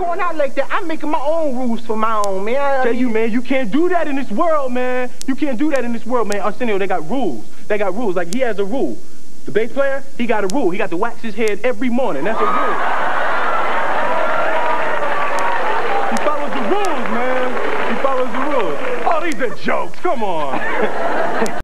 going out like that. I'm making my own rules for my own, man. I Tell mean, you, man, you can't do that in this world, man. You can't do that in this world, man. Arsenio, they got rules. They got rules. Like, he has a rule. The bass player, he got a rule. He got to wax his head every morning. That's a rule. He follows the rules, man. He follows the rules. Oh, these are jokes. Come on.